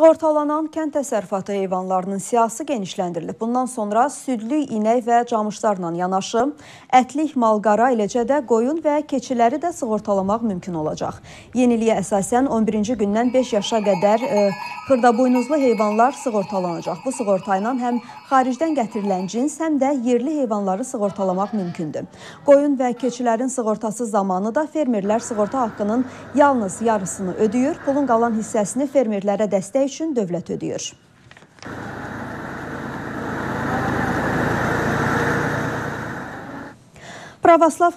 Sığortalanan kənd təsərrüfatı heyvanlarının siyasi genişləndirilib. Bundan sonra südlük, inək və camışlarla yanaşı, ətlik, malqara, eləcə də qoyun və keçiləri də sığortalamaq mümkün olacaq. Yeniliyə əsasən 11-ci gündən 5 yaşa qədər e, xırdaboynuzlu heyvanlar sığortalanacaq. Bu sığorta ilə həm xaricdən gətirilən cins, həm də yerli heyvanları sığortalamaq mümkündür. Qoyun və keçilərin sığortası zamanı da fermerlər sığorta haqqının yalnız yarısını ödəyir, pulun qalan hissəsini fermerlərə dəstək üçün dövlət ödəyir. Pravoslav